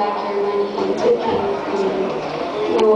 back your money and cookies and